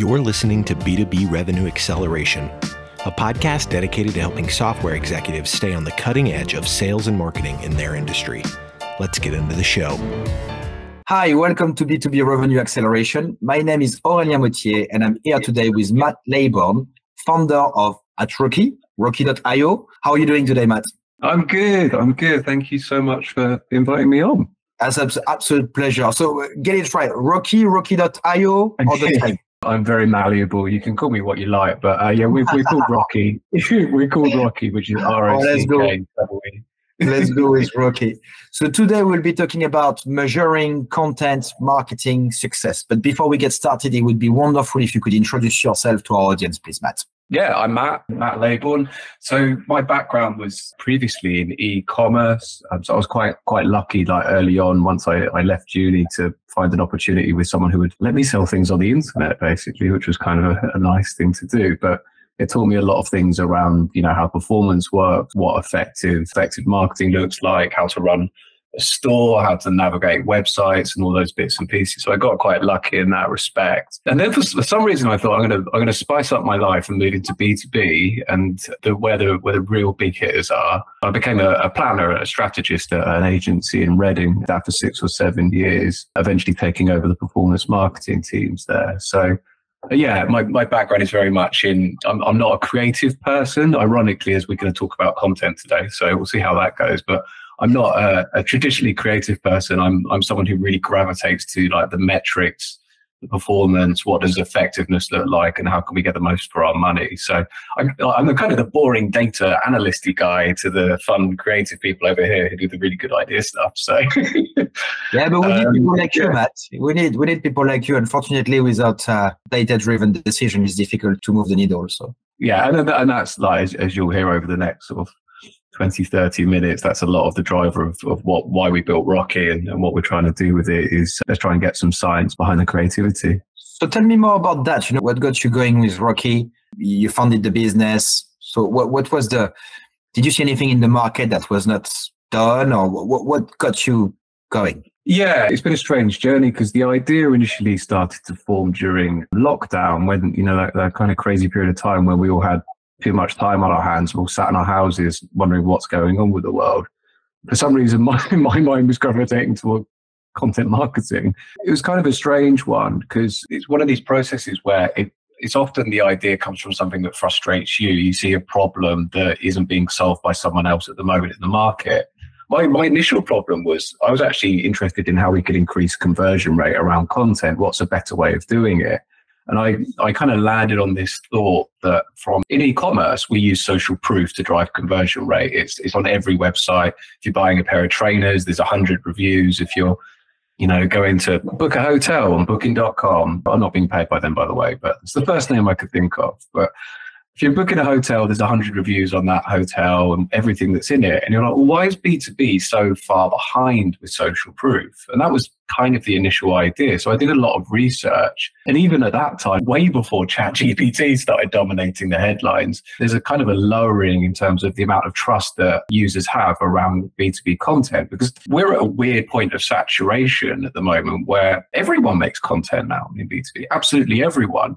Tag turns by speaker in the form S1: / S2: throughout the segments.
S1: You're listening to B2B Revenue Acceleration, a podcast dedicated to helping software executives stay on the cutting edge of sales and marketing in their industry. Let's get into the show.
S2: Hi, welcome to B2B Revenue Acceleration. My name is Aurélien Mottier, and I'm here today with Matt Laybourn, founder of at Rockee, Rockee.io. How are you doing today, Matt?
S3: I'm good. I'm good. Thank you so much for inviting me on.
S2: That's an absolute pleasure. So uh, get it right. Rockee, Rockee.io all the time.
S3: I'm very malleable. You can call me what you like, but uh, yeah, we, we're called Rockee. we're called Rockee, which is R O C K.
S2: Let's go with Rockee. So today we'll be talking about measuring content marketing success. But before we get started, it would be wonderful if you could introduce yourself to our audience, please, Matt.
S3: Yeah, I'm Matt, Matt Laybourn. So my background was previously in e-commerce. Um, so I was quite quite lucky, like early on, once I, I left uni, to find an opportunity with someone who would let me sell things on the internet, basically, which was kind of a, a nice thing to do. But it taught me a lot of things around, you know, how performance works, what effective effective marketing looks like, how to run a store, how to navigate websites, and all those bits and pieces. So I got quite lucky in that respect. And then for, for some reason, I thought I'm going to I'm going to spice up my life and move into B two B, and the, where the where the real big hitters are. I became a, a planner, a strategist at an agency in Reading. That for six or seven years, eventually taking over the performance marketing teams there. So uh, yeah, my, my background is very much in, I'm, I'm not a creative person, ironically, as we're going to talk about content today. So we'll see how that goes. But I'm not a, a, traditionally creative person. I'm I'm someone who really gravitates to like the metrics, the performance, what does effectiveness look like, and how can we get the most for our money. So I'm I'm the kind of the boring data analysty guy to the fun creative people over here who do the really good idea stuff. So
S2: yeah, but we need um, people like yeah. you, Matt. We need we need people like you. Unfortunately, without uh, data driven decision, it's difficult to move the needle. So
S3: yeah, and and that's like as, as you'll hear over the next sort of 20, 30 minutes. That's a lot of the driver of, of what why we built Rockee and, and what we're trying to do with it is let's try and get some science behind the creativity.
S2: So tell me more about that. You know, what got you going with Rockee? You founded the business. So what what was the did you see anything in the market that was not done or what what got you going?
S3: Yeah, it's been a strange journey because the idea initially started to form during lockdown when, you know, that, that kind of crazy period of time when we all had too much time on our hands. We're all sat in our houses wondering what's going on with the world. For some reason, my, my mind was gravitating toward content marketing. It was kind of a strange one because it's one of these processes where it, it's often the idea comes from something that frustrates you. You see a problem that isn't being solved by someone else at the moment in the market. My, my initial problem was I was actually interested in how we could increase conversion rate around content. What's a better way of doing it? And I, I kind of landed on this thought that from in e-commerce, we use social proof to drive conversion rate. It's, it's on every website. If you're buying a pair of trainers, there's a hundred reviews. If you're, you know, going to book a hotel on booking.com, I'm not being paid by them, by the way, but it's the first name I could think of. But if you're booking a hotel, there's 100 reviews on that hotel and everything that's in it. And you're like, well, why is B2B so far behind with social proof? And that was kind of the initial idea. So I did a lot of research. And even at that time, way before ChatGPT started dominating the headlines, there's a kind of a lowering in terms of the amount of trust that users have around B2B content because we're at a weird point of saturation at the moment where everyone makes content now in B2B, absolutely everyone.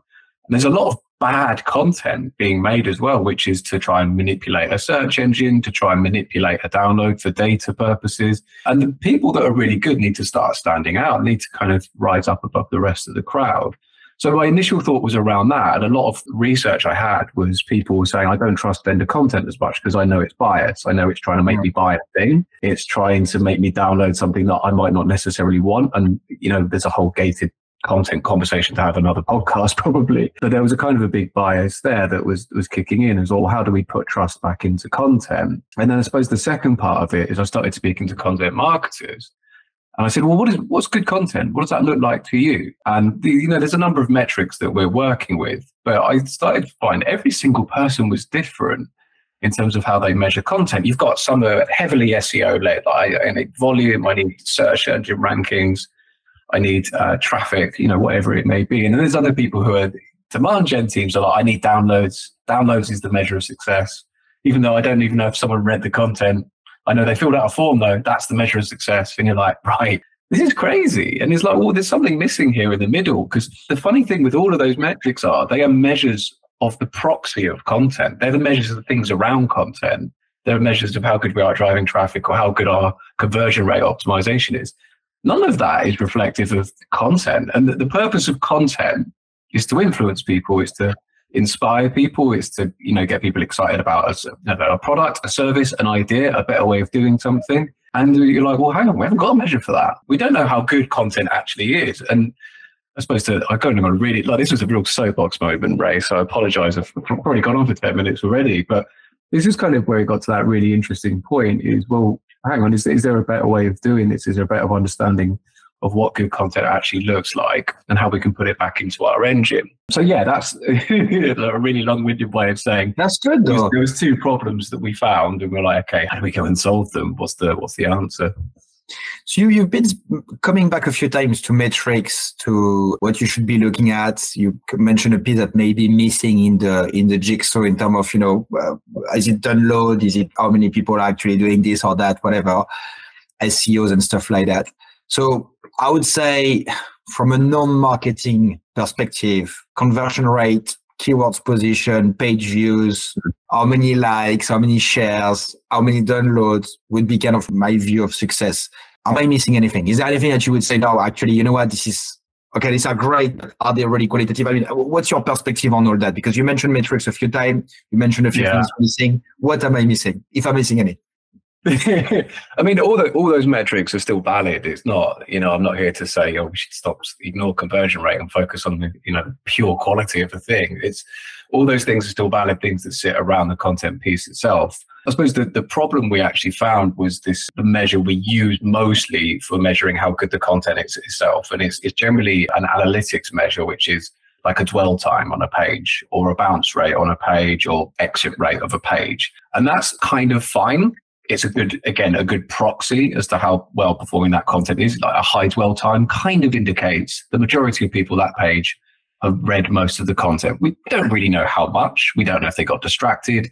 S3: There's a lot of bad content being made as well, which is to try and manipulate a search engine, to try and manipulate a download for data purposes. And the people that are really good need to start standing out, need to kind of rise up above the rest of the crowd. So my initial thought was around that. And a lot of research I had was people saying, I don't trust vendor content as much because I know it's biased. I know it's trying to make me buy a thing. It's trying to make me download something that I might not necessarily want. And, you know, there's a whole gated content conversation to have another podcast probably but there was a kind of a big bias there that was was kicking in as well how do we put trust back into content and then i suppose the second part of it is i started speaking to content marketers and I said, well, what is what's good content? What does that look like to you? And the, you know, there's a number of metrics that we're working with, but I started to find every single person was different in terms of how they measure content. You've got some are heavily SEO led. Like I need volume, I need search engine rankings. I need uh, traffic, you know, whatever it may be. And then there's other people who are demand gen teams a lot. I need downloads. Downloads is the measure of success. Even though I don't even know if someone read the content. I know they filled out a form though. That's the measure of success. And you're like, right, this is crazy. And it's like, well, there's something missing here in the middle. Because the funny thing with all of those metrics are they are measures of the proxy of content. They're the measures of the things around content. They're measures of how good we are driving traffic or how good our conversion rate optimization is. None of that is reflective of content. And the, the purpose of content is to influence people, is to inspire people, is to you know get people excited about a, a product, a service, an idea, a better way of doing something. And you're like, well, hang on, we haven't got a measure for that. We don't know how good content actually is. And I suppose to, I don't know, really, like this was a real soapbox moment, Ray. So I apologize. I've probably gone on for 10 minutes already, but this is kind of where it got to that really interesting point is, well, hang on, is, is there a better way of doing this? Is there a better understanding of what good content actually looks like and how we can put it back into our engine? So yeah, that's a really long-winded way of saying
S2: that's good. Though.
S3: There was two problems that we found, and we're like, okay, how do we go and solve them? What's the what's the answer?
S2: So you, you've been coming back a few times to metrics, to what you should be looking at. You mentioned a piece that may be missing in the in the jigsaw in terms of you know, uh, is it download? Is it how many people are actually doing this or that? Whatever, SEOs and stuff like that. So I would say, from a non-marketing perspective, conversion rate, keywords position, page views, how many likes, how many shares, how many downloads would be kind of my view of success. Am I missing anything? Is there anything that you would say, no, actually, you know what, this is okay, these are great. Are they really qualitative? I mean, what's your perspective on all that? Because you mentioned metrics a few times, you mentioned a few yeah. things missing. What am I missing? If I'm missing any?
S3: I mean, all the, all those metrics are still valid. It's not, you know, I'm not here to say, oh, we should stop, ignore conversion rate and focus on the, you know, pure quality of the thing. It's all those things are still valid things that sit around the content piece itself. I suppose the, the problem we actually found was this the measure we use mostly for measuring how good the content is itself. And it's, it's generally an analytics measure, which is like a dwell time on a page or a bounce rate on a page or exit rate of a page. And that's kind of fine it's a good again a good proxy as to how well performing that content is. Like a high dwell time kind of indicates the majority of people that page have read most of the content. We don't really know how much. We don't know if they got distracted.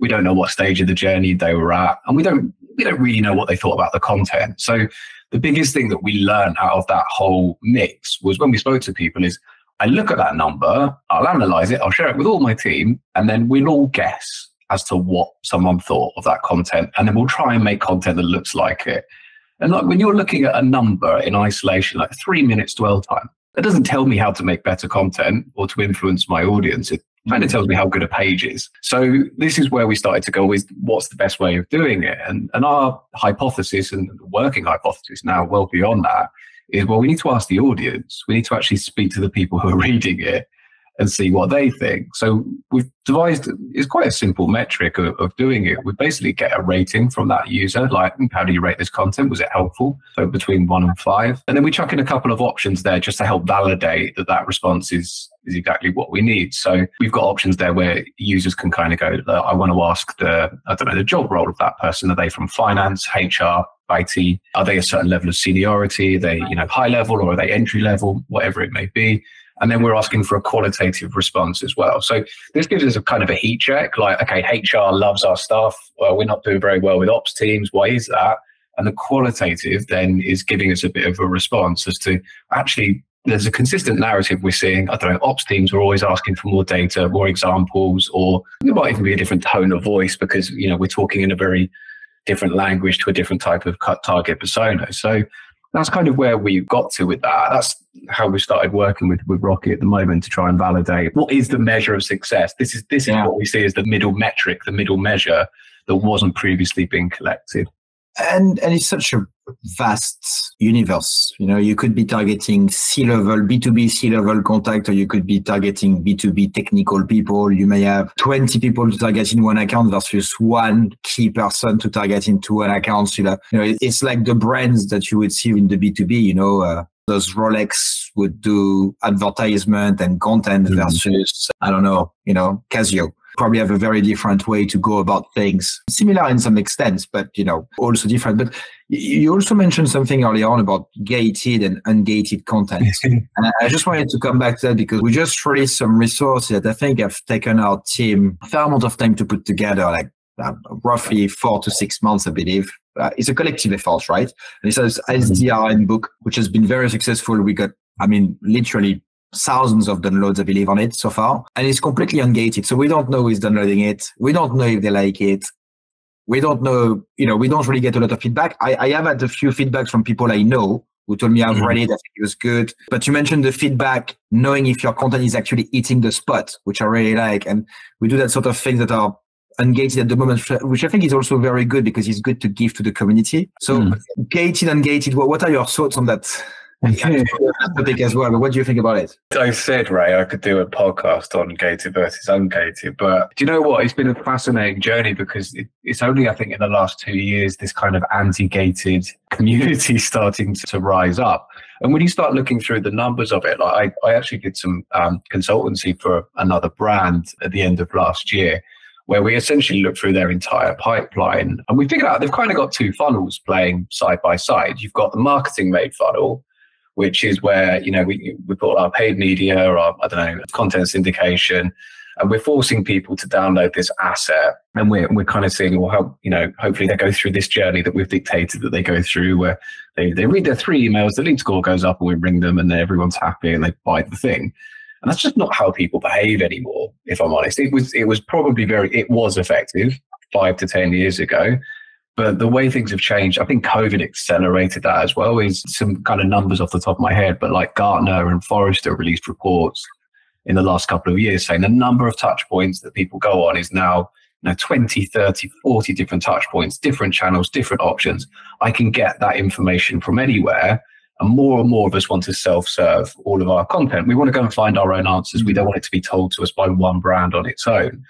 S3: We don't know what stage of the journey they were at. And we don't we don't really know what they thought about the content. So the biggest thing that we learned out of that whole mix was when we spoke to people is i look at that number i'll analyze it i'll share it with all my team and then we'll all guess as to what someone thought of that content. And then we'll try and make content that looks like it. And like when you're looking at a number in isolation, like three minutes dwell time, that doesn't tell me how to make better content or to influence my audience. It kind of tells me how good a page is. So this is where we started to go with what's the best way of doing it. And, and our hypothesis and working hypothesis now well beyond that is well, we need to ask the audience. We need to actually speak to the people who are reading it and see what they think. So we've devised it's quite a simple metric of, of, doing it. We basically get a rating from that user, like hmm, how do you rate this content? Was it helpful? So between one and five, and then we chuck in a couple of options there just to help validate that that response is is exactly what we need. So we've got options there where users can kind of go, uh, I want to ask the I don't know the job role of that person. Are they from finance, HR? IT? Are they a certain level of seniority? Are they, you know, high level or are they entry level? Whatever it may be. And then we're asking for a qualitative response as well. So this gives us a kind of a heat check like, okay, HR loves our stuff. Well, we're not doing very well with ops teams. Why is that? And the qualitative then is giving us a bit of a response as to actually there's a consistent narrative we're seeing. I don't know, ops teams are always asking for more data, more examples, or it might even be a different tone of voice because, you know, we're talking in a very different language to a different type of target persona. So that's kind of where we got to with that. That's how we started working with, with Rockee at the moment to try and validate what is the measure of success. This is this yeah. is what we see as the middle metric, the middle measure that wasn't previously being collected
S2: and and it's such a vast universe. You know you could be targeting c level b2b c level contact or you could be targeting b2b technical people. You may have 20 people to target in one account versus one key person to target into one account. Know, you know it's like the brands that you would see in the b2b you know uh, those Rolex would do advertisement and content mm-hmm. versus, I don't know, you know, Casio probably have a very different way to go about things. Similar in some extent, but you know, also different. But you also mentioned something earlier on about gated and ungated content. and I just wanted to come back to that because we just released some resources that I think have taken our team a fair amount of time to put together, like uh, roughly four to six months, I believe. Uh, it's a collective effort, right? And it's an SDR handbook, which has been very successful. We got, I mean, literally thousands of downloads, I believe, on it so far. And it's completely ungated. So we don't know who's downloading it. We don't know if they like it. We don't know, you know, we don't really get a lot of feedback. I, I have had a few feedbacks from people I know who told me I've mm-hmm. read it, I think it was good. But you mentioned the feedback, knowing if your content is actually hitting the spot, which I really like. And we do that sort of things that are ungated at the moment, which I think is also very good because it's good to give to the community. So mm. gated and gated, what, what are your thoughts on that? Topic as well. But what do you think about it?
S3: I said, Ray, I could do a podcast on gated versus ungated. But do you know what? It's been a fascinating journey because it, it's only, I think, in the last two years, this kind of anti gated community starting to, to, rise up. And when you start looking through the numbers of it, like I, I actually did some um, consultancy for another brand at the end of last year where we essentially look through their entire pipeline and we figured out they've kind of got two funnels playing side by side. You've got the marketing made funnel, which is where, you know, we, we put our paid media or our, I don't know, content syndication, and we're forcing people to download this asset. And we're, we're kind of saying, well, how, you know, hopefully they go through this journey that we've dictated that they go through where they, they read their three emails, the lead score goes up and we ring them and everyone's happy and they buy the thing. And that's just not how people behave anymore, if I'm honest. It was it was probably very it was effective five to ten years ago. But the way things have changed, I think COVID accelerated that as well. Is some kind of numbers off the top of my head, but like Gartner and Forrester released reports in the last couple of years saying the number of touch points that people go on is now you know 20 30 40 different touch points different channels different options i can get that information from anywhere and more and more of us want to self serve all of our content. We want to go and find our own answers. We mm. don't want it to be told to us by one brand on its own.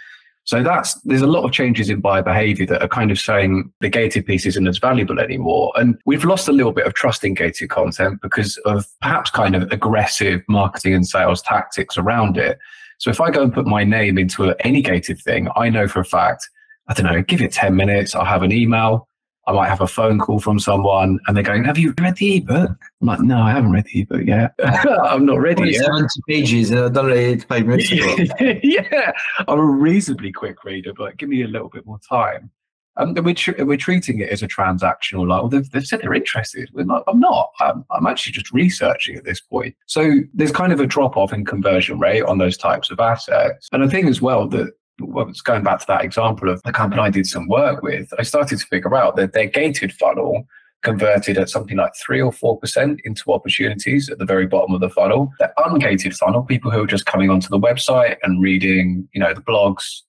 S3: So that's there's a lot of changes in buyer behavior that are kind of saying the gated piece isn't as valuable anymore. And we've lost a little bit of trust in gated content because of perhaps kind of aggressive marketing and sales tactics around it. So if I go and put my name into any gated thing, I know for a fact, I don't know, give it 10 minutes, I'll have an email, I might have a phone call from someone and they're going, Have you read the ebook? I'm like, No, I haven't read the ebook yet. I'm not ready yet.
S2: 70 pages. I don't read five minutes
S3: yeah, I'm a reasonably quick reader, but give me a little bit more time. Um, we're, tr- we're treating it as a transactional, like, well, they've, they've said they're interested. We're not, I'm not. I'm, I'm actually just researching at this point. So there's kind of a drop off in conversion rate on those types of assets. And I think as well that well, it's going back to that example of the company I did some work with, I started to figure out that their gated funnel converted at something like three or four percent into opportunities at the very bottom of the funnel. The ungated funnel, people who are just coming onto the website and reading, you know, the blogs,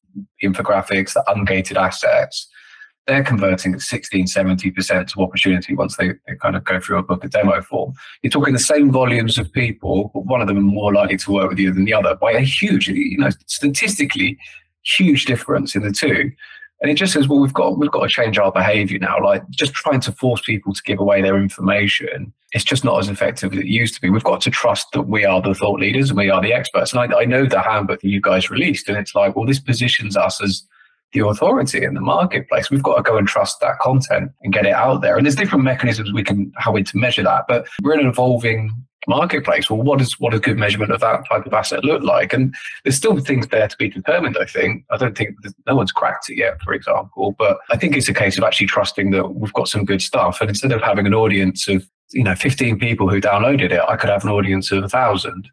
S3: infographics, the ungated assets, they're converting at 16, 70% to opportunity once they, they kind of go through a book a demo form. You're talking the same volumes of people, but one of them are more likely to work with you than the other by a huge, you know, statistically huge difference in the two. And it just says, well, we've got we've got to change our behaviour now. Like just trying to force people to give away their information, it's just not as effective as it used to be. We've got to trust that we are the thought leaders and we are the experts. And I, I know the handbook that you guys released, and it's like, well, this positions us as the authority in the marketplace. We've got to go and trust that content and get it out there. And there's different mechanisms we can how we to measure that. But we're in an evolving marketplace. Well, what does what does good measurement of that type of asset look like? And there's still things there to be determined. I think I don't think no one's cracked it yet, for example. But I think it's a case of actually trusting that we've got some good stuff. And instead of having an audience of you know 15 people who downloaded it, I could have an audience of a thousand.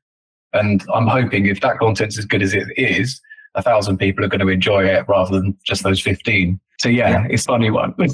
S3: And I'm hoping if that content's as good as it is, a thousand people are going to enjoy it rather than just those 15. So yeah, yeah. it's funny one. uh,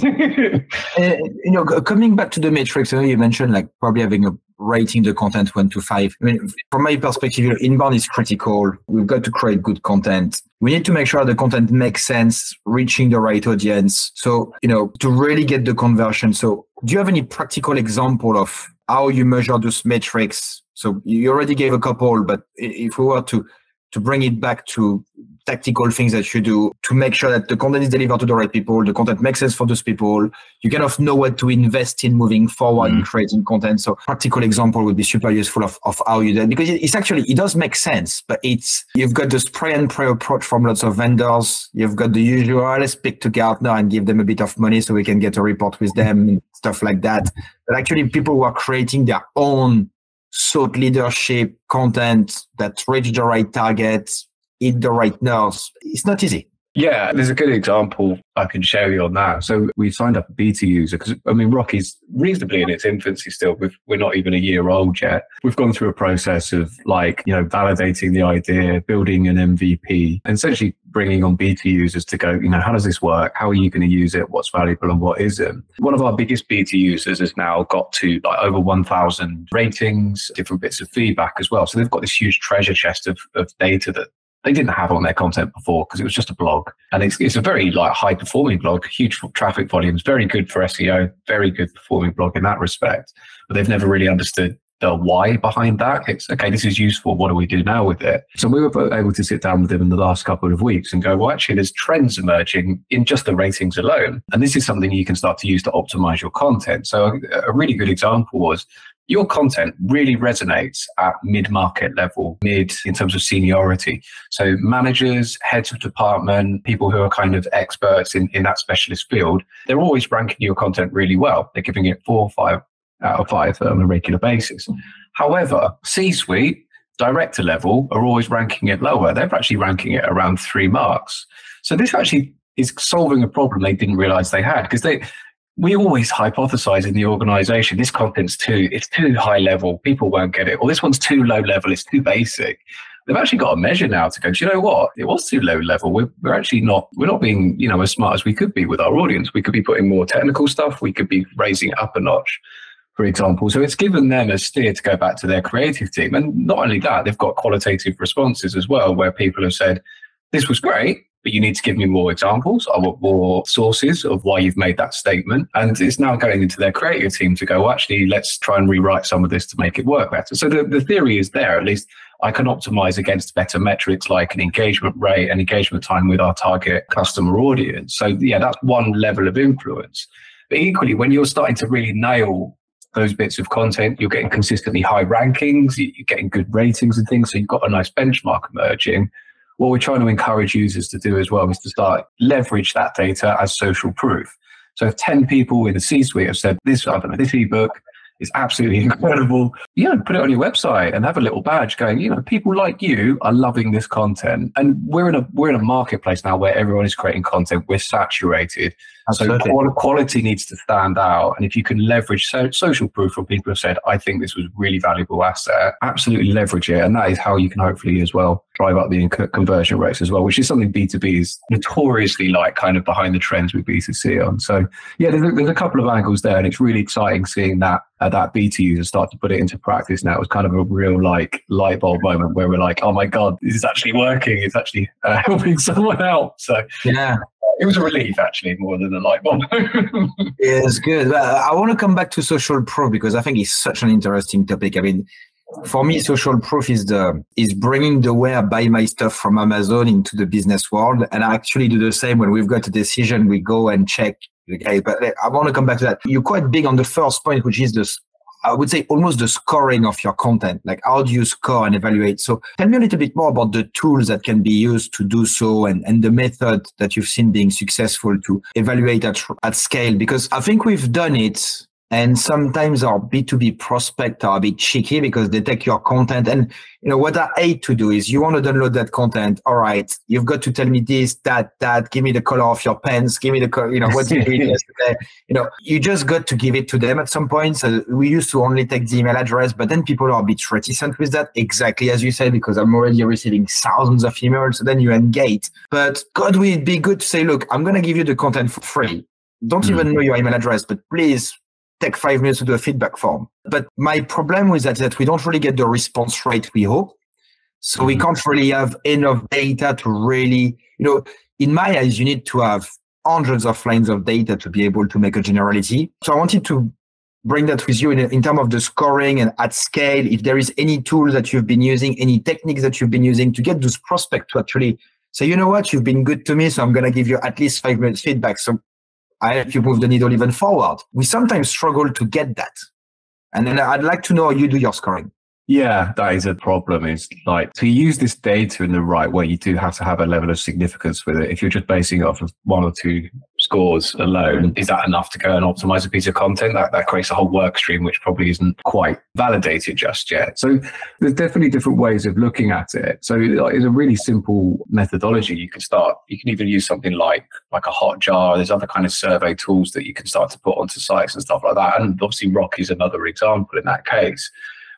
S2: you know, coming back to the metrics, you mentioned like probably having a rating the content one to five. I mean, from my perspective, inbound is critical. We've got to create good content. We need to make sure the content makes sense, reaching the right audience. So, you know, to really get the conversion. So do you have any practical example of how you measure those metrics? So you already gave a couple, but if we were to to bring it back to tactical things that you do to make sure that the content is delivered to the right people, the content makes sense for those people. You kind of know what to invest in moving forward mm. in creating content. So practical example would be super useful of, of how you do it because it's actually, it does make sense, but it's, you've got the spray and pray approach from lots of vendors. You've got the usual, let's speak to Gartner and give them a bit of money so we can get a report with them and stuff like that. But actually people who are creating their own thought leadership content that reach the right targets, hit the right nerves. It's not easy.
S3: Yeah, there's a good example I can show you on that. So we signed up a beta user because I mean Rockee's reasonably in its infancy still. we we're not even a year old yet. We've gone through a process of like you know validating the idea, building an MVP, and essentially bringing on beta users to go. You know, how does this work? How are you going to use it? What's valuable and what isn't? One of our biggest beta users has now got to like over 1,000 ratings, different bits of feedback as well. So they've got this huge treasure chest of, of data that they didn't have on their content before because it was just a blog. And it's, it's a very like high performing blog, huge traffic volumes, very good for SEO, very good performing blog in that respect. But they've never really understood the why behind that. It's okay, this is useful. What do we do now with it? So we were able to sit down with them in the last couple of weeks and go, well, actually, there's trends emerging in just the ratings alone. And this is something you can start to use to optimize your content. So a really good example was your content really resonates at mid market level, mid in terms of seniority. So, managers, heads of department, people who are kind of experts in, in that specialist field, they're always ranking your content really well. They're giving it four or five out of five on a regular basis. However, C suite, director level, are always ranking it lower. They're actually ranking it around three marks. So, this actually is solving a problem they didn't realize they had because they we always hypothesize in the organization this content's too it's too high level people won't get it or this one's too low level it's too basic. They've actually got a measure now to go do you know what? It was too low level we're, we're actually not we're not being you know as smart as we could be with our audience. We could be putting more technical stuff we could be raising it up a notch for example. So it's given them a steer to go back to their creative team. And not only that they've got qualitative responses as well where people have said this was great but you need to give me more examples. I want more sources of why you've made that statement. And it's now going into their creative team to go, well, actually, let's try and rewrite some of this to make it work better. So the, the theory is there, at least I can optimize against better metrics like an engagement rate and engagement time with our target customer audience. So yeah, that's one level of influence. But equally, when you're starting to really nail those bits of content, you're getting consistently high rankings, you're getting good ratings and things. So you've got a nice benchmark emerging what we're trying to encourage users to do as well is to start leverage that data as social proof. So if 10 people in the C-suite have said this, I don't know, this ebook is absolutely incredible. Yeah, put it on your website and have a little badge going, you know, people like you are loving this content. And we're in a we're in a marketplace now where everyone is creating content. We're saturated. Absolutely. So quality needs to stand out. And if you can leverage so, social proof from people have said, I think this was really valuable asset, absolutely leverage it. And that is how you can hopefully as well drive up the conversion rates as well, which is something B2B is notoriously like kind of behind the trends with B2C on. So yeah, there's a, there's a couple of angles there and it's really exciting seeing that uh, that beta user start to put it into practice now. It was kind of a real like light bulb moment where we're like, oh my God, this is actually working. It's actually uh, helping someone out. So
S2: yeah,
S3: it was a relief actually more than a light bulb.
S2: it's good. I want to come back to social proof because I think it's such an interesting topic. I mean, for me, social proof is the is bringing the way I buy my stuff from Amazon into the business world, and I actually do the same. When we've got a decision, we go and check. Okay, but I want to come back to that. You're quite big on the first point, which is the I would say almost the scoring of your content. Like how do you score and evaluate? So tell me a little bit more about the tools that can be used to do so and, and the method that you've seen being successful to evaluate at, at scale. Because I think we've done it and sometimes our B2B prospect are a bit cheeky because they take your content. And, you know, what I hate to do is you want to download that content. All right. You've got to tell me this, that, that, give me the color of your pens. Give me the, color, you know, what you did yesterday. You know, you just got to give it to them at some point. So we used to only take the email address, but then people are a bit reticent with that. Exactly as you said, because I'm already receiving thousands of emails. So then you engage. But God, would it be good to say, look, I'm going to give you the content for free. Don't mm. even know your email address, but please take five minutes to do a feedback form. But my problem with that is that we don't really get the response rate we hope. So mm-hmm. we can't really have enough data to really, you know, in my eyes, you need to have hundreds of lines of data to be able to make a generality. So I wanted to bring that with you in, in terms of the scoring and at scale. If there is any tool that you've been using, any techniques that you've been using to get those prospects to actually say, you know what, you've been good to me, so I'm going to give you at least five minutes feedback. So I help you move the needle even forward. We sometimes struggle to get that. And then I'd like to know how you do your scoring.
S3: Yeah, that is a problem. Is like to use this data in the right way, you do have to have a level of significance with it. If you're just basing it off of one or two scores alone, is that enough to go and optimize a piece of content? That, that creates a whole work stream, which probably isn't quite validated just yet. So there's definitely different ways of looking at it. So it's a really simple methodology. You can start, you can even use something like, like a Hotjar. There's other kind of survey tools that you can start to put onto sites and stuff like that. And obviously Rock is another example in that case.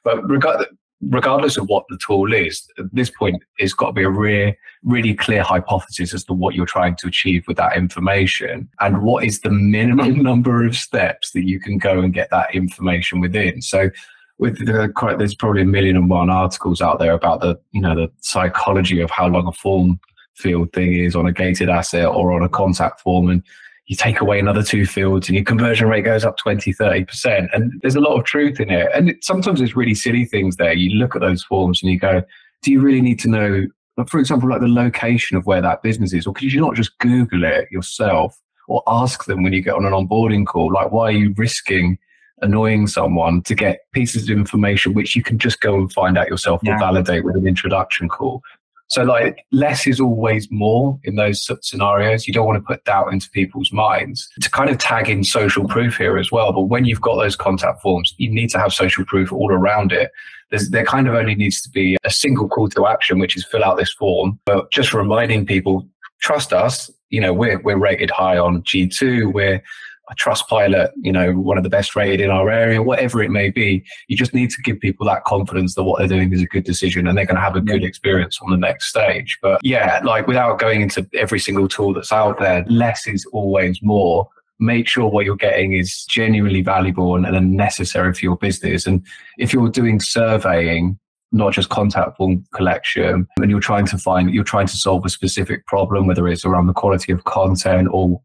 S3: But regard, regardless of what the tool is, at this point, it's got to be a re- really clear hypothesis as to what you're trying to achieve with that information and what is the minimum number of steps that you can go and get that information within. So, with the, there's probably a million and one articles out there about the you know the psychology of how long a form field thing is on a gated asset or on a contact form and you take away another two fields and your conversion rate goes up 20, 30%. And there's a lot of truth in it. And it, sometimes it's really silly things there. You look at those forms and you go, do you really need to know, for example, like the location of where that business is? Or could you not just Google it yourself or ask them when you get on an onboarding call? Like, why are you risking annoying someone to get pieces of information which you can just go and find out yourself yeah. or validate with an introduction call? So, like, less is always more in those scenarios. You don't want to put doubt into people's minds. To kind of tag in social proof here as well. But when you've got those contact forms, you need to have social proof all around it. There's, there kind of only needs to be a single call to action, which is fill out this form. But just reminding people, trust us. You know, we're we're rated high on G2. We're a Trustpilot, you know, one of the best rated in our area, whatever it may be. You just need to give people that confidence that what they're doing is a good decision and they're going to have a good experience on the next stage. But yeah, like without going into every single tool that's out there, less is always more. Make sure what you're getting is genuinely valuable and, and necessary for your business. And if you're doing surveying, not just contact form collection and you're trying to find you're trying to solve a specific problem whether it's around the quality of content or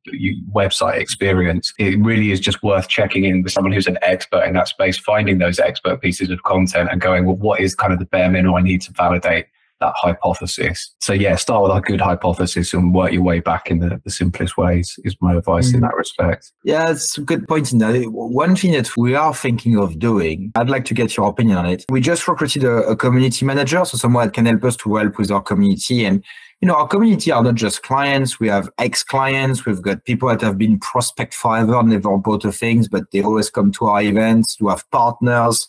S3: website experience. It really is just worth checking in with someone who's an expert in that space finding those expert pieces of content and going well what is kind of the bare minimum i need to validate that hypothesis. So yeah, start with a good hypothesis and work your way back in the, the simplest ways is my advice mm. in that respect.
S2: Yeah, it's a good point in that. One thing that we are thinking of doing, I'd like to get your opinion on it. We just recruited a, a community manager, so someone that can help us to help with our community. And you know, our community are not just clients. We have ex-clients. We've got people that have been prospect forever, never bought a things, but they always come to our events. We have partners.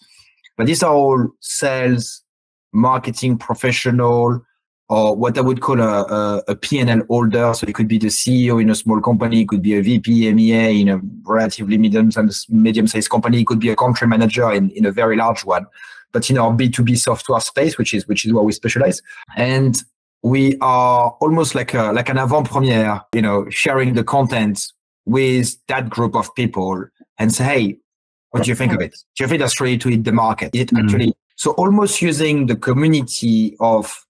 S2: But these are all sales marketing professional or what I would call a, a, a P&L holder. So it could be the CEO in a small company, it could be a VP MEA in a relatively medium-sized medium company, it could be a country manager in, in a very large one. But in our B2B software space, which is which is where we specialize. And we are almost like a like an avant-premiere, you know, sharing the content with that group of people and say, hey, what do you think of it? Do you think that's ready to hit the market? Is it mm-hmm. actually so almost using the community of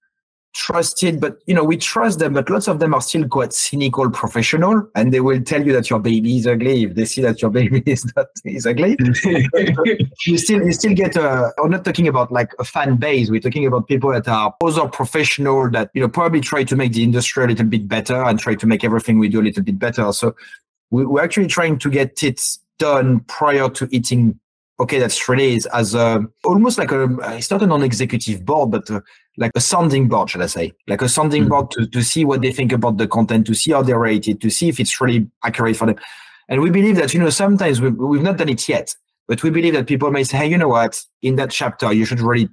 S2: trusted, but you know, we trust them, but lots of them are still quite cynical professional and they will tell you that your baby is ugly if they see that your baby is not is ugly. you still you still get a we're not talking about like a fan base, we're talking about people that are other professional that, you know, probably try to make the industry a little bit better and try to make everything we do a little bit better. So we, we're actually trying to get it done prior to hitting okay, that's released as a, almost like a, it's not a non-executive board, but a, uh, like a sounding board, should I say? Like a sounding mm-hmm. board to, to see what they think about the content, to see how they rate it, to see if it's really accurate for them. And we believe that, you know, sometimes we, we've not done it yet, but we believe that people may say, hey, you know what, in that chapter, you should really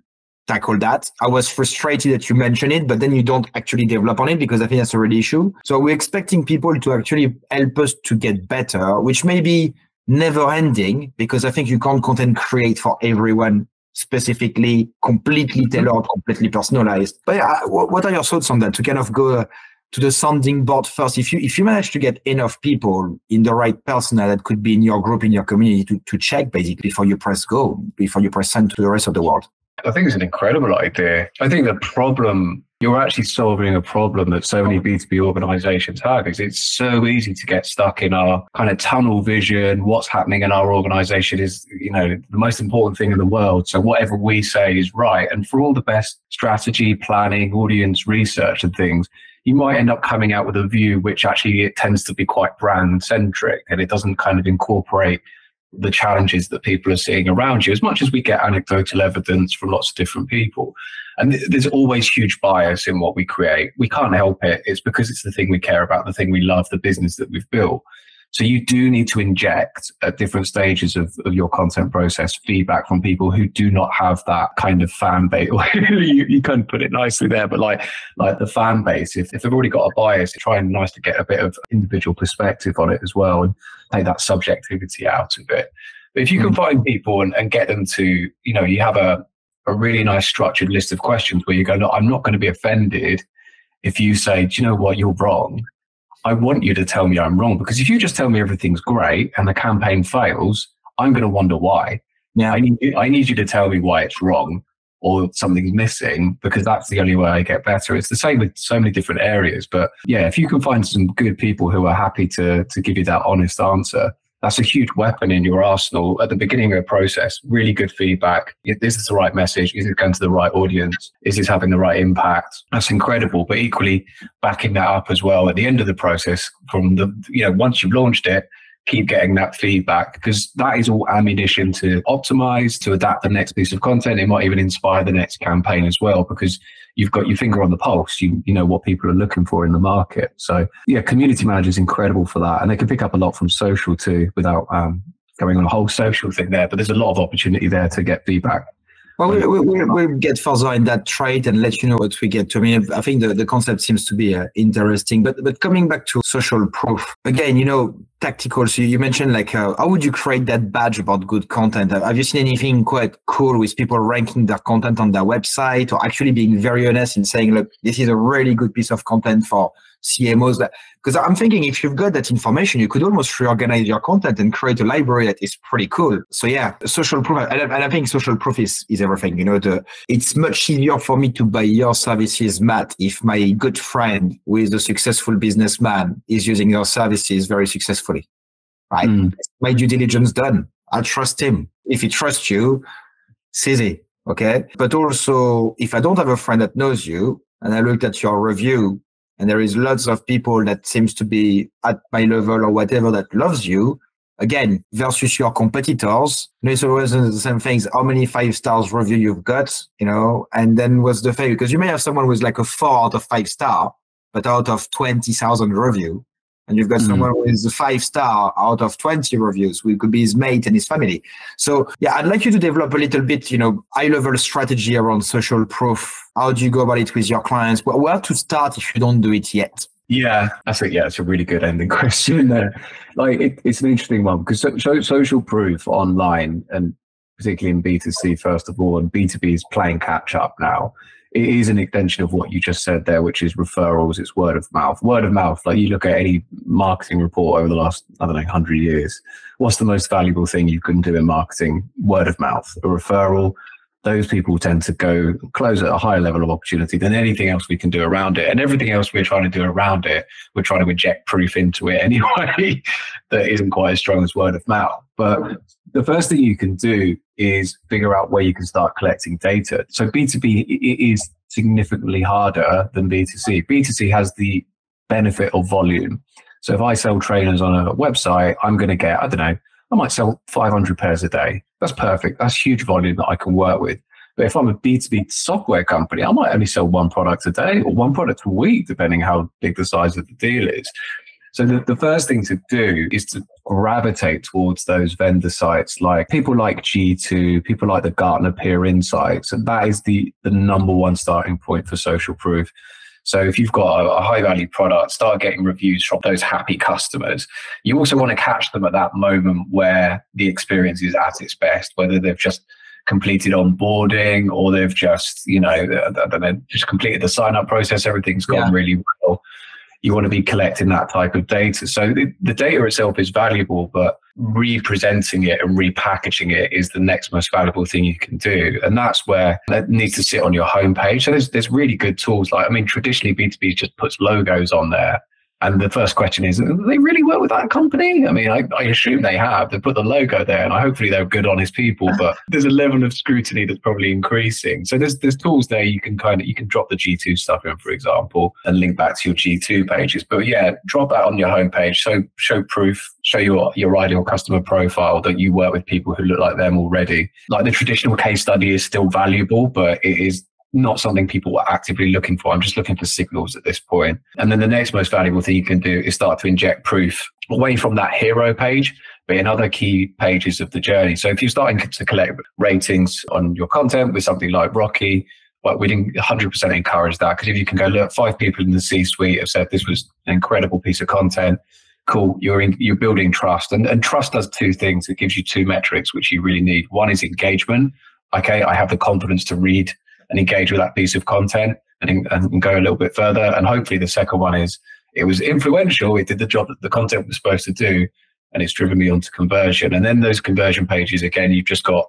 S2: tackle that. I was frustrated that you mentioned it, but then you don't actually develop on it because I think that's a real issue. So we're expecting people to actually help us to get better, which may be never ending because I think you can't content create for everyone specifically, completely mm-hmm. tailored, completely personalized. But yeah, what are your thoughts on that? To kind of go to the sounding board first. If you if you manage to get enough people in the right persona that could be in your group, in your community to, to check basically before you press go, before you press send to the rest of the world.
S3: I think it's an incredible idea. I think the problem you're actually solving a problem that so many B2B organizations have is it's so easy to get stuck in our kind of tunnel vision. What's happening in our organization is, you know, the most important thing in the world. So whatever we say is right. And for all the best strategy, planning, audience research and things, you might end up coming out with a view which actually it tends to be quite brand centric and it doesn't kind of incorporate the challenges that people are seeing around you, as much as we get anecdotal evidence from lots of different people. And th- there's always huge bias in what we create. We can't help it. It's because it's the thing we care about, the thing we love, the business that we've built. So you do need to inject at different stages of, of your content process feedback from people who do not have that kind of fan base. you, you kind of put it nicely there, but like like the fan base, if, if they've already got a bias, try and nice to get a bit of individual perspective on it as well and take that subjectivity out of it. But if you can mm. find people and, and get them to, you know, you have a, a really nice structured list of questions where you go, no, I'm not going to be offended if you say, do you know what, you're wrong I want you to tell me I'm wrong because if you just tell me everything's great and the campaign fails, I'm going to wonder why. Yeah. I need, you, I need you to tell me why it's wrong or something's missing because that's the only way I get better. It's the same with so many different areas. But yeah, if you can find some good people who are happy to, to give you that honest answer, that's a huge weapon in your arsenal at the beginning of a process. Really good feedback. Is this the right message? Is it going to the right audience? Is this having the right impact? That's incredible. But equally, backing that up as well at the end of the process from the, you know, once you've launched it, keep getting that feedback because that is all ammunition to optimize, to adapt the next piece of content. It might even inspire the next campaign as well because you've got your finger on the pulse. You you know what people are looking for in the market. So yeah, community manager is incredible for that, and they can pick up a lot from social too without um, going on a whole social thing there. But there's a lot of opportunity there to get feedback.
S2: Well, we'll, we'll, we'll, get further in that trait and let you know what we get to. I mean, I think the, the concept seems to be uh, interesting. But but coming back to social proof, again, you know, tactical. So you mentioned like, uh, how would you create that badge about good content? Have you seen anything quite cool with people ranking their content on their website or actually being very honest in saying, look, this is a really good piece of content for CMOs because I'm thinking if you've got that information, you could almost reorganize your content and create a library that is pretty cool. So yeah, social proof, and I, think social proof is, is everything. You know, the, it's much easier for me to buy your services, Matt, if my good friend who is a successful businessman is using your services very successfully. Right? Mm. My due diligence done. I trust him. If he trusts you, it's easy. Okay. But also, if I don't have a friend that knows you and I looked at your review and there is lots of people that seems to be at my level or whatever that loves you again versus your competitors it's always the same things how many five stars review you've got you know and then what's the failure because you may have someone with like a four out of five star but out of 20,000 review and you've got mm. someone with a five star out of 20 reviews we could be his mate and his family. So yeah i'd like you to develop a little bit you know high level strategy around social proof. How do you go about it with your clients? Where to start if you don't do it yet?
S3: Yeah, that's a yeah, it's a really good ending question there. Like it, it's an interesting one because so, so, social proof online and particularly in B2C first of all, and B2B is playing catch up now it is an extension of what you just said there, which is referrals. It's word of mouth. Word of mouth. Like you look at any marketing report over the last, I don't know, hundred years. What's the most valuable thing you can do in marketing? Word of mouth. A referral. Those people tend to go close at a higher level of opportunity than anything else we can do around it. And everything else we're trying to do around it, we're trying to inject proof into it anyway that isn't quite as strong as word of mouth. But the first thing you can do is figure out where you can start collecting data. So B2B is significantly harder than B2C. B2C has the benefit of volume. So if I sell trainers on a website, I'm going to get, I don't know, I might sell 500 pairs a day. That's perfect. That's huge volume that I can work with. But if I'm a B2B software company, I might only sell one product a day or one product a week, depending how big the size of the deal is. So the, the first thing to do is to gravitate towards those vendor sites like people like G2, people like the Gartner Peer Insights. And that is the, the number one starting point for social proof. So if you've got a, high value product, start getting reviews from those happy customers. You also want to catch them at that moment where the experience is at its best, whether they've just completed onboarding or they've just, you know, I don't know, just completed the sign up process. Everything's gone yeah. really well you want to be collecting that type of data. So the, the data itself is valuable, but representing it and repackaging it is the next most valuable thing you can do. And that's where it needs to sit on your homepage. So there's, there's really good tools. Like, I mean, traditionally B2B just puts logos on there And the first question is, do they really work with that company? I mean, I, I assume they have. They put the logo there, and I hopefully they're good, honest people. But there's a level of scrutiny that's probably increasing. So there's there's tools there you can kind of you can drop the G2 stuff in, for example, and link back to your G2 pages. But yeah, drop that on your homepage. So show proof, show your your ideal customer profile that you work with people who look like them already. Like the traditional case study is still valuable, but it is not something people were actively looking for. I'm just looking for signals at this point. And then the next most valuable thing you can do is start to inject proof away from that hero page, but in other key pages of the journey. So if you're starting to collect ratings on your content with something like Rockee, well, we'd 100% encourage that because if you can go, look, five people in the C suite have said this was an incredible piece of content. Cool, you're in, you're building trust, and, and trust does two things. It gives you two metrics which you really need. One is engagement. Okay, I have the confidence to read and engage with that piece of content and, and go a little bit further. And hopefully, the second one is it was influential. It did the job that the content was supposed to do, and it's driven me onto conversion. And then those conversion pages again, you've just got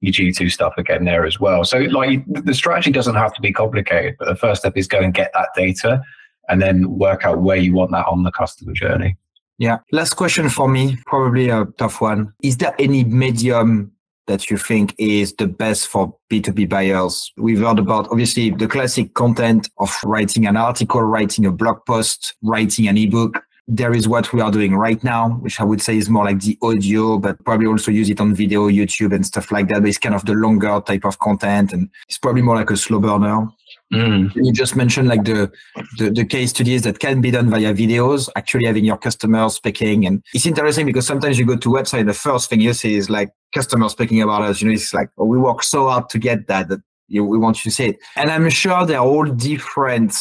S3: your G2 stuff again there as well. So like the strategy doesn't have to be complicated, but the first step is go and get that data and then work out where you want that on the customer journey.
S2: Yeah. Last question for me, probably a tough one. Is there any medium that you think is the best for B2B buyers? We've heard about obviously the classic content of writing an article, writing a blog post, writing an ebook. There is what we are doing right now, which I would say is more like the audio, but probably also use it on video, YouTube and stuff like that. But it's kind of the longer type of content and it's probably more like a slow burner. Mm. You just mentioned like the, the, the case studies that can be done via videos, actually having your customers speaking. And it's interesting because sometimes you go to website, the first thing you see is like customers speaking about us. You know, it's like, oh, we work so hard to get that, that you, we want you to see it. And I'm sure they're all different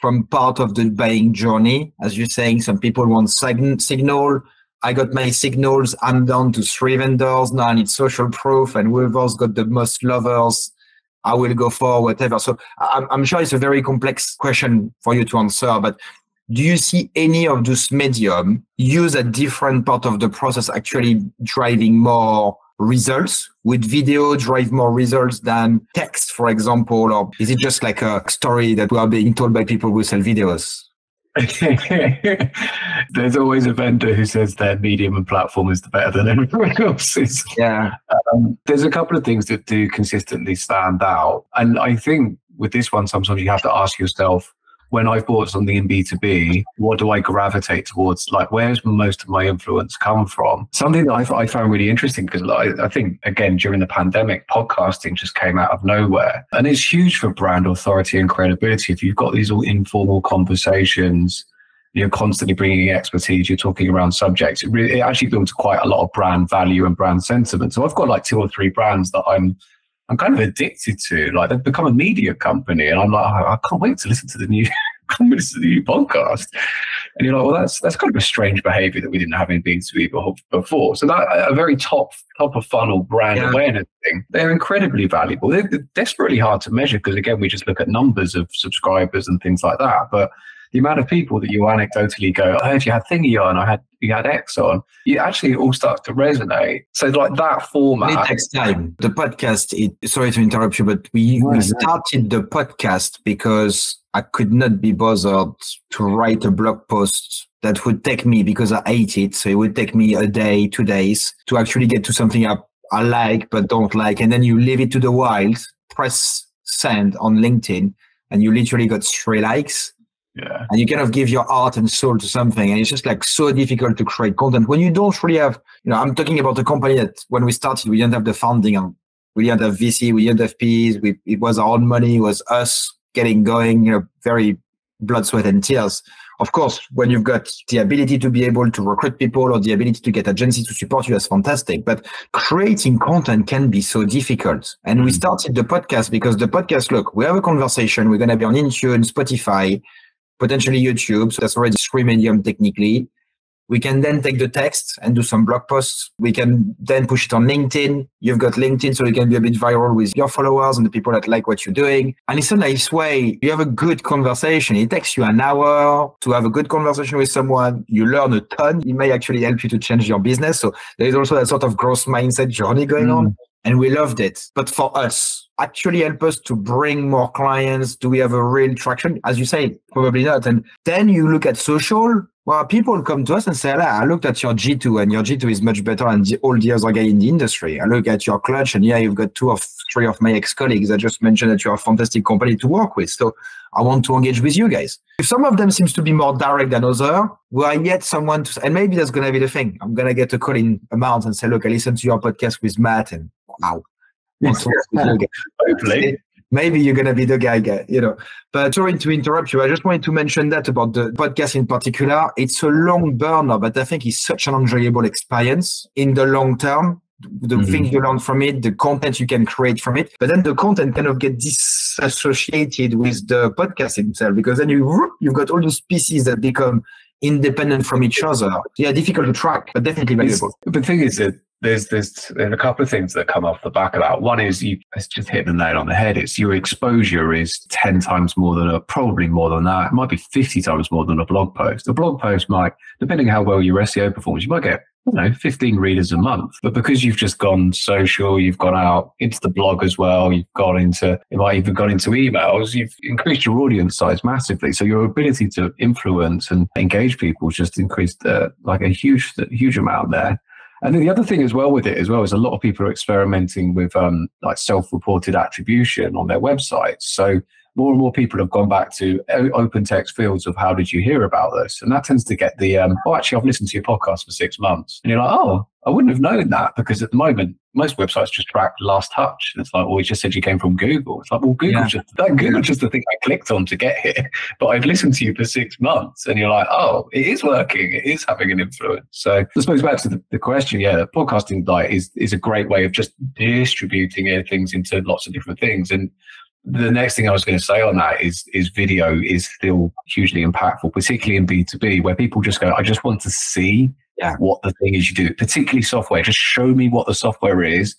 S2: from part of the buying journey. As you're saying, some people want sig- signal. I got my signals. I'm down to three vendors. Now I need social proof and whoever's got the most lovers I will go for whatever. So I'm, I'm sure it's a very complex question for you to answer, but do you see any of those medium use a different part of the process actually driving more results? Would video drive more results than text, for example? Or is it just like a story that we are being told by people who sell videos?
S3: There's always a vendor who says their medium and platform is the better than everyone else's.
S2: Yeah.
S3: Um, there's a couple of things that do consistently stand out. And I think with this one, sometimes you have to ask yourself, when I've bought something in B2B, what do I gravitate towards? Like, where's most of my influence come from? Something that I, I found really interesting because I, I think, again, during the pandemic, podcasting just came out of nowhere. And it's huge for brand authority and credibility. If you've got these all informal conversations, you're constantly bringing expertise, you're talking around subjects, it, really, it actually builds quite a lot of brand value and brand sentiment. So I've got like two or three brands that I'm I'm kind of addicted to. Like they've become a media company, and I'm like, oh, I can't wait to listen to the new, can't listen to the new podcast. And you're like, well, that's that's kind of a strange behavior that we didn't have in B2B before. So that a very top top of funnel brand yeah. awareness thing, they're incredibly valuable. They're, they're desperately hard to measure because again, we just look at numbers of subscribers and things like that, but the amount of people that you anecdotally go, I heard you had thingy on, I had you had X on, you actually all start to resonate. So like that format.
S2: It takes time. The podcast, it, sorry to interrupt you, but we, we started the podcast because I could not be bothered to write a blog post that would take me because I hate it. So it would take me a day, two days to actually get to something I, I like but don't like. And then you leave it to the wild, press send on LinkedIn, and you literally got three likes.
S3: Yeah.
S2: And you kind of give your heart and soul to something. And it's just like so difficult to create content when you don't really have, you know, I'm talking about a company that when we started, we didn't have the funding and we didn't have VC, we didn't have PEs. We, it was our own money, it was us getting going, you know, very blood, sweat and tears. Of course, when you've got the ability to be able to recruit people or the ability to get agencies to support you, that's fantastic. But creating content can be so difficult. And mm-hmm. we mm. started the podcast because the podcast, look, we have a conversation. We're going to be on iTunes, Spotify, potentially YouTube. So that's already three medium technically. We can then take the text and do some blog posts. We can then push it on LinkedIn. You've got LinkedIn, so you can be a bit viral with your followers and the people that like what you're doing. And it's a nice way. You have a good conversation. It takes you an hour to have a good conversation with someone. You learn a ton. It may actually help you to change your business. So there is also that sort of growth mindset journey going mm. on. And we loved it. But for us, actually help us to bring more clients? Do we have a real traction? As you say, probably not. And then you look at social. Well, people come to us and say, I looked at your G2 and your G2 is much better than all the other guys in the industry. I look at your clutch and yeah, you've got two or three of my ex-colleagues I just mentioned that you're a fantastic company to work with. So I want to engage with you guys. If some of them seems to be more direct than other, will I get someone to, and maybe that's going to be the thing. I'm going to get a call in a month and say, look, I listened to your podcast with Matt and wow. Hopefully. Maybe you're going to be the guy, you know. But sorry to interrupt you. I just wanted to mention that about the podcast in particular. It's a long burner, but I think it's such an enjoyable experience in the long term the mm-hmm. things you learn from it, the content you can create from it. But then the content kind of get disassociated with the podcast itself because then you you've got all those pieces that become independent from each other. Yeah, difficult to track, but definitely valuable.
S3: It's, the thing is that there's there's there's a couple of things that come off the back of that. One is you it's just hit the nail on the head. It's your exposure is ten times more than a probably more than that. It might be fifty times more than a blog post. A blog post might, depending how well your SEO performs, you might get you know 15 readers a month. But because you've just gone social, you've gone out into the blog as well. You've gone into you might even gone into emails. You've increased your audience size massively. So your ability to influence and engage people just increased uh, like a huge huge amount there. And then the other thing as well with it as well is a lot of people are experimenting with um, like self-reported attribution on their websites. So more and more people have gone back to open text fields of how did you hear about this? And that tends to get the, um, oh, actually, I've listened to your podcast for six months. And you're like, oh, I wouldn't have known that because at the moment, most websites just track last touch. And it's like, well, we just said you came from Google. It's like, well, Google yeah. just, that Google just the thing I clicked on to get here. But I've listened to you for six months and you're like, oh, it is working. It is having an influence. So I suppose back to the, the question, yeah, podcasting like is, is a great way of just distributing things into lots of different things. And the next thing I was going to say on that is is video is still hugely impactful, particularly in B two B, where people just go, I just want to see yeah. what the thing is you do, particularly software. Just show me what the software is.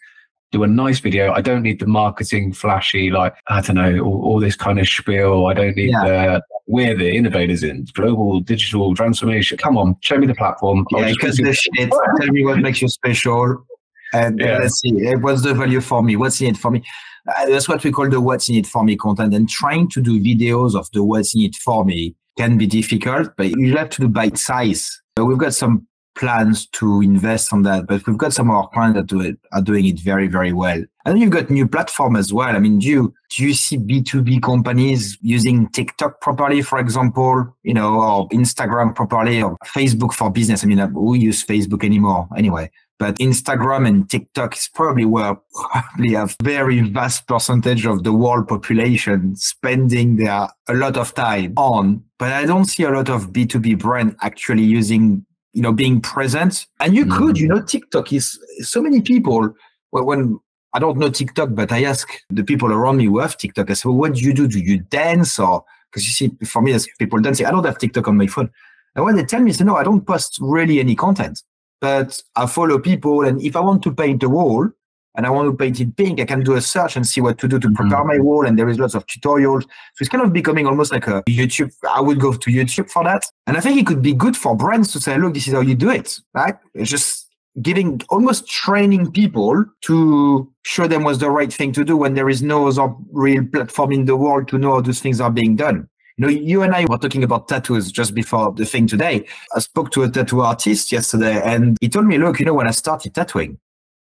S3: Do a nice video. I don't need the marketing flashy, like I don't know, all, all this kind of spiel. I don't need yeah. the we're the innovators in global digital transformation. Come on, show me the platform.
S2: Yeah, because the shit. Tell me what makes you special, and uh, yeah. let's see uh, what's the value for me. What's in it for me? Uh, that's what we call the what's in it for me content. And trying to do videos of the what's in it for me can be difficult, but you have to do bite size. We've got some plans to invest on that, but we've got some of our clients that do it, are doing it very, very well. And you've got new platform as well. I mean, do you, do you see B2B companies using TikTok properly, for example, you know, or Instagram properly or Facebook for business? I mean, who use Facebook anymore anyway? But Instagram and TikTok is probably where probably a very vast percentage of the world population spending their a lot of time on. But I don't see a lot of B2B brand actually using, you know, being present. And you mm-hmm. could, you know, TikTok is so many people when, when I don't know TikTok, but I ask the people around me who have TikTok, I say, well, what do you do? Do you dance or because you see, for me, as people dancing, I don't have TikTok on my phone. And when they tell me, say, no, I don't post really any content but I follow people. And if I want to paint a wall and I want to paint it pink, I can do a search and see what to do to prepare mm-hmm. my wall. And there is lots of tutorials. So it's kind of becoming almost like a YouTube. I would go to YouTube for that. And I think it could be good for brands to say, look, this is how you do it, right? It's just giving almost training people to show them what's the right thing to do when there is no other real platform in the world to know how those things are being done. You know, you and I were talking about tattoos just before the thing today. I spoke to a tattoo artist yesterday and he told me, look, you know, when I started tattooing,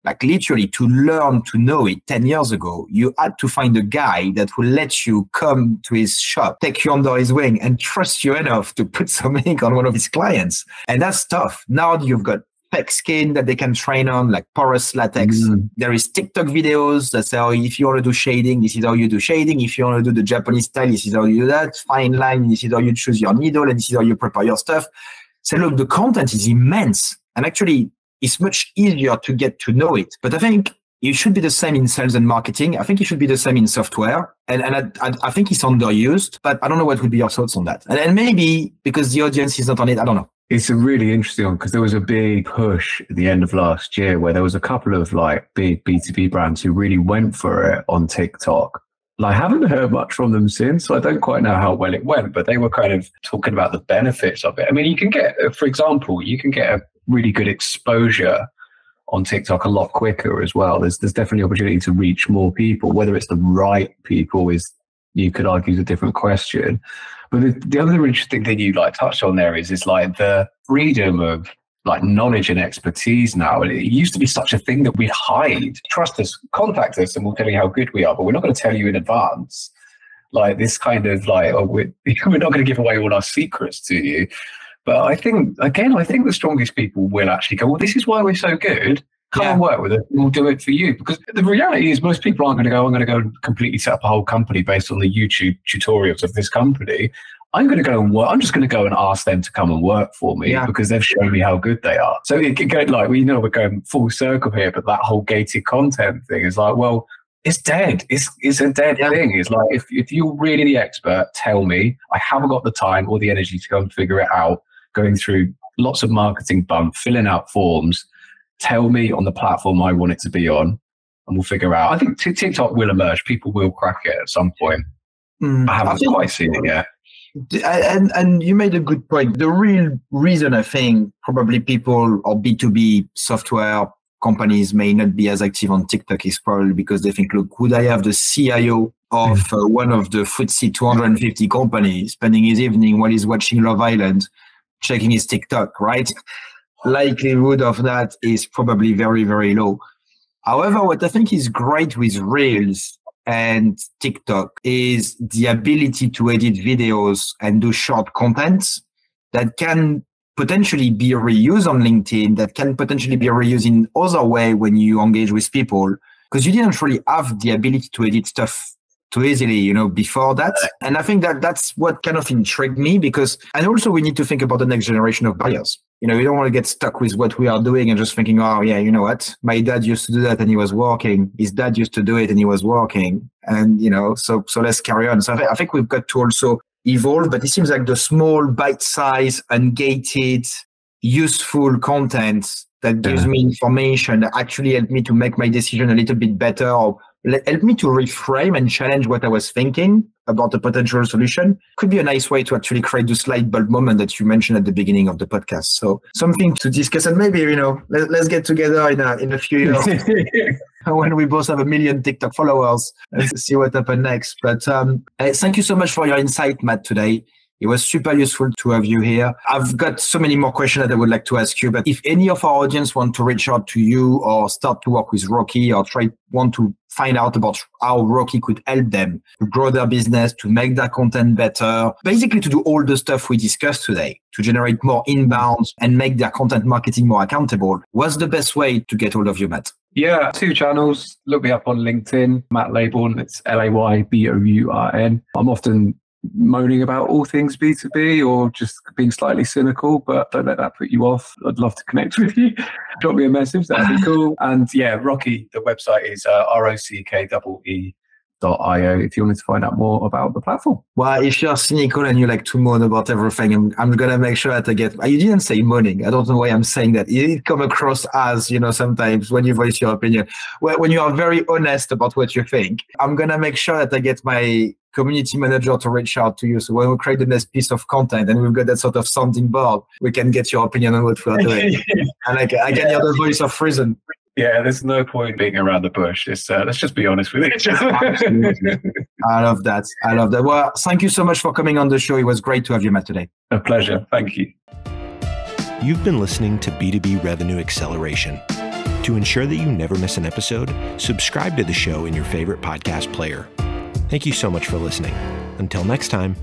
S2: like literally to learn to know it 10 years ago, you had to find a guy that will let you come to his shop, take you under his wing and trust you enough to put some ink on one of his clients. And that's tough. Now you've got spec skin that they can train on, like porous latex. Mm. There is TikTok videos that say, oh, if you want to do shading, this is how you do shading. If you want to do the Japanese style, this is how you do that. Fine line, this is how you choose your needle, and this is how you prepare your stuff. So look, the content is immense, and actually, it's much easier to get to know it. But I think it should be the same in sales and marketing. I think it should be the same in software. And, and I, I, I think it's underused, but I don't know what would be your thoughts on that. And, and maybe because the audience is not on it, I don't know.
S3: It's a really interesting one because there was a big push at the end of last year where there was a couple of like big B2B brands who really went for it on TikTok. And I haven't heard much from them since, so I don't quite know how well it went, but they were kind of talking about the benefits of it. I mean, you can get, for example, you can get a really good exposure on TikTok a lot quicker as well. There's there's definitely opportunity to reach more people. Whether it's the right people is you could argue is a different question. But the, the other interesting thing you like touched on there is is like the freedom of like knowledge and expertise now. And It used to be such a thing that we'd hide. Trust us, contact us, and we'll tell you how good we are. But we're not going to tell you in advance. Like this kind of like, oh, we're, we're not going to give away all our secrets to you. But I think again, I think the strongest people will actually go. Well, this is why we're so good. Come yeah. and work with us. We'll do it for you. Because the reality is, most people aren't going to go. I'm going to go and completely set up a whole company based on the YouTube tutorials of this company. I'm going to go and work. I'm just going to go and ask them to come and work for me yeah. because they've shown me how good they are. So it could go like we know we're going full circle here, but that whole gated content thing is like, well, it's dead. It's it's a dead yeah. thing. It's like if if you're really the expert, tell me. I haven't got the time or the energy to go and figure it out. Going through lots of marketing bump, filling out forms. Tell me on the platform I want it to be on, and we'll figure out. I think TikTok will emerge. People will crack it at some point. Mm, I haven't I quite seen it yet
S2: and and you made a good point. The real reason I think probably people or B two B software companies may not be as active on TikTok is probably because they think, look, would I have the CIO of hmm. uh, one of the FTSE 250 companies spending his evening while he's watching Love Island, checking his TikTok, right? Likelihood of that is probably very, very low. However, what I think is great with Reels and TikTok is the ability to edit videos and do short contents that can potentially be reused on LinkedIn, that can potentially be reused in other way when you engage with people, because you didn't really have the ability to edit stuff too easily, you know, before that. And I think that that's what kind of intrigued me because, and also we need to think about the next generation of buyers. You know, we don't want to get stuck with what we are doing and just thinking, oh, yeah, you know what? My dad used to do that and he was working. His dad used to do it and he was working. And, you know, so, so let's carry on. So I, th- I think we've got to also evolve, but it seems like the small, bite size, ungated, useful content that gives me information that actually help me to make my decision a little bit better or help me to reframe and challenge what I was thinking about a potential solution could be a nice way to actually create the light bulb moment that you mentioned at the beginning of the podcast. So something to discuss and maybe, you know, let, us get together in a, in a few years when we both have a million TikTok followers and see what happens next. But um, thank you so much for your insight, Matt, today. It was super useful to have you here. I've got so many more questions that I would like to ask you, but if any of our audience want to reach out to you or start to work with Rockee or try want to find out about how Rockee could help them to grow their business, to make their content better, basically to do all the stuff we discussed today, to generate more inbounds and make their content marketing more accountable, what's the best way to get hold of you, Matt?
S3: Yeah, two channels. Look me up on LinkedIn, Matt Laybourn. It's L A Y B O U R N. I'm often moaning about all things B2B or just being slightly cynical, but don't let that put you off. I'd love to connect with you. Drop me a message, that'd be cool. And yeah, Rockee, the website is uh, R-O-C-K-E-E io if you wanted to find out more about the platform.
S2: Well, if you're cynical and you like to moan about everything, I'm, I'm gonna make sure that I get. You didn't say moaning. I don't know why I'm saying that. It come across as you know sometimes when you voice your opinion, when you are very honest about what you think. I'm gonna make sure that I get my community manager to reach out to you. So when we create the next piece of content and we've got that sort of sounding board, we can get your opinion on what we are doing. and I can, I can hear the voice of reason.
S3: Yeah, there's no point being around the bush. It's, uh, let's just be honest with each other.
S2: I love that. I love that. Well, thank you so much for coming on the show. It was great to have you, Matt, today.
S3: A pleasure. Thank you.
S1: You've been listening to B2B Revenue Acceleration. To ensure that you never miss an episode, subscribe to the show in your favorite podcast player. Thank you so much for listening. Until next time.